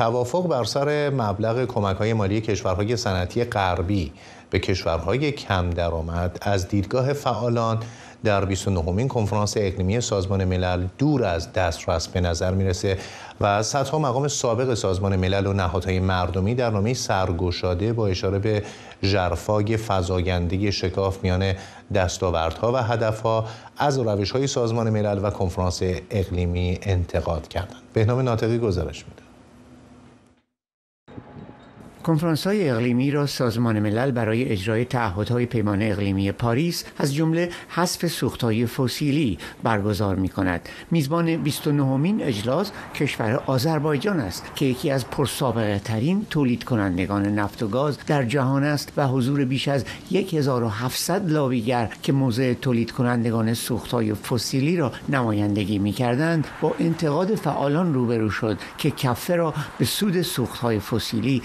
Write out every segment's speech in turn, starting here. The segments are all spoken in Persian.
توافق بر سر مبلغ کمک های مالی کشورهای صنعتی غربی به کشورهای کم درآمد از دیدگاه فعالان در 29مین کنفرانس اقلیمی سازمان ملل دور از دسترس به نظر می‌رسه و صدها مقام سابق سازمان ملل و نهادهای مردمی در نامه سرگشاده با اشاره به ژرفای فزاینده شکاف میان دستاوردها و هدفها از روش‌های سازمان ملل و کنفرانس اقلیمی انتقاد کردند. بهنام ناطقی گزارش میده. کنفرانس های اقلیمی را سازمان ملل برای اجرای تعهدهای پیمان اقلیمی پاریس از جمله حذف سوختهای فسیلی برگزار می کند. میزبان 29 مین اجلاس کشور آذربایجان است که یکی از پرسابقه ترین تولید کنندگان نفت و گاز در جهان است و حضور بیش از 1700 لابیگر که موضع تولید کنندگان سوختهای فسیلی را نمایندگی می کردند با انتقاد فعالان روبرو شد که کفه را به سود سوختهای فسیلی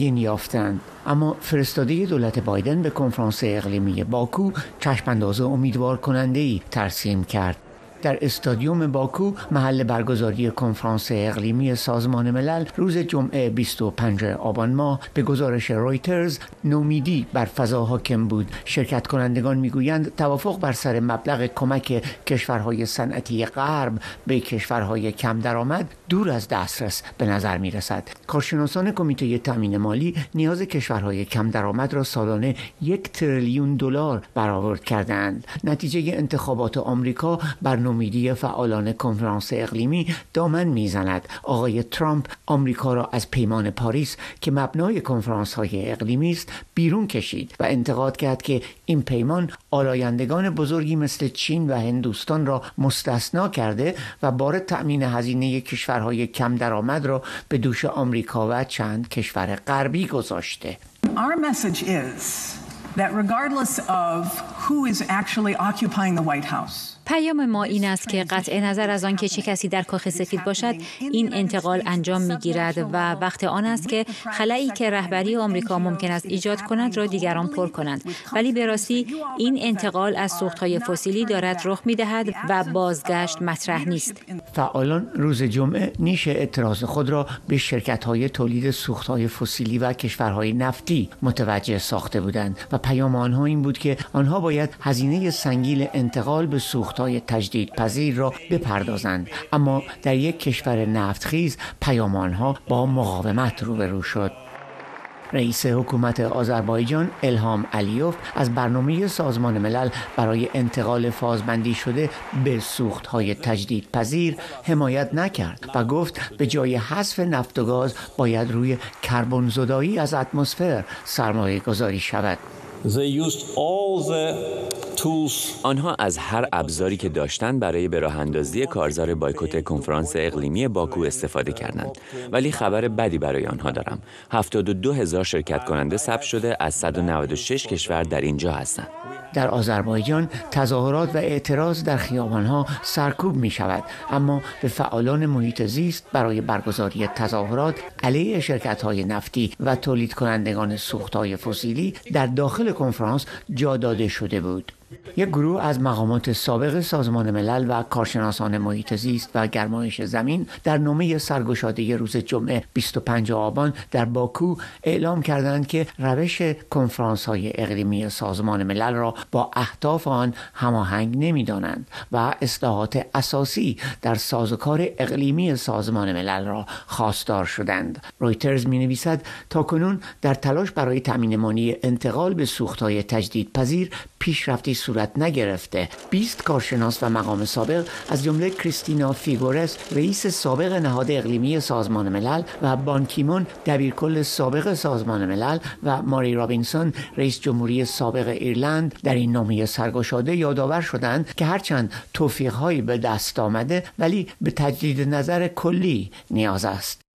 سنگین یافتند. اما فرستاده دولت بایدن به کنفرانس اقلیمی باکو چشمانداز امیدوار کننده ای ترسیم کرد. در استادیوم باکو محل برگزاری کنفرانس اقلیمی سازمان ملل روز جمعه 25 آبان ماه به گزارش رویترز نومیدی بر فضا حاکم بود. شرکت کنندگان می‌گویند توافق بر سر مبلغ کمک کشورهای صنعتی غرب به کشورهای کم درآمد دور از دسترس به نظر می رسد کارشناسان کمیته تامین مالی نیاز کشورهای کم درآمد را سالانه یک تریلیون دلار برآورد کردند نتیجه انتخابات آمریکا بر ناامیدی فعالان کنفرانس اقلیمی دامن می‌زند. آقای ترامپ آمریکا را از پیمان پاریس که مبنای کنفرانس های اقلیمی است بیرون کشید و انتقاد کرد که این پیمان آلایندگان بزرگی مثل چین و هندوستان را مستثنا کرده و بار تأمین هزینه کشورهای کم درآمد را به دوش آمریکا و چند کشور غربی گذاشته. Our message is that regardless of who is actually occupying the White House, پیام ما این است که قطع نظر از آنکه چه کسی در کاخ سفید باشد این انتقال انجام می‌گیرد و وقت آن است که خلایی که رهبری آمریکا ممکن است ایجاد کند را دیگران پر کنند. ولی به راستی این انتقال از سوختهای فسیلی دارد رخ می‌دهد و بازگشت مطرح نیست. فعالان روز جمعه نیش اعتراض خود را به شرکت های تولید سوختهای فسیلی و کشورهای نفتی متوجه ساخته بودند و پیام آنها این بود که آنها باید هزینه سنگین انتقال به سوخت های تجدید پذیر را بپردازند اما در یک کشور نفتخیز پیامان ها با مقاومت روبرو شد رئیس حکومت آذربایجان الهام علیوف از برنامه سازمان ملل برای انتقال فازبندی شده به سوخت های تجدید پذیر حمایت نکرد و گفت به جای حذف نفت و گاز باید روی کربن زدایی از اتمسفر سرمایه گذاری شود. آنها از هر ابزاری که داشتند برای به راه اندازی کارزار بایکوت کنفرانس اقلیمی باکو استفاده کردند. ولی خبر بدی برای آنها دارم. 72 هزار شرکت کننده ثبت شده از 196 کشور در اینجا هستند. در آذربایجان تظاهرات و اعتراض در خیابانها سرکوب می شود اما به فعالان محیط زیست برای برگزاری تظاهرات علیه شرکت های نفتی و تولید کنندگان سوخت های فسیلی در داخل کنفرانس جا داده شده بود. یک گروه از مقامات سابق سازمان ملل و کارشناسان محیط زیست و گرمایش زمین در نامه سرگشاده روز جمعه 25 آبان در باکو اعلام کردند که روش کنفرانس های اقلیمی سازمان ملل را با اهداف آن هماهنگ نمی‌دانند و اصلاحات اساسی در سازوکار اقلیمی سازمان ملل را خواستار شدند. رویترز می نویسد تا کنون در تلاش برای تامین مالی انتقال به سوختهای تجدید پذیر پیشرفتی صورت نگرفته. 20 کارشناس و مقام سابق از جمله کریستینا فیگورس رئیس سابق نهاد اقلیمی سازمان ملل و بان کی‌مون دبیرکل سابق سازمان ملل و ماری رابینسون رئیس جمهوری سابق ایرلند در این نامه سرگشاده یادآور شدند که هرچند توفیقهایی به دست آمده ولی به تجدید نظر کلی نیاز است.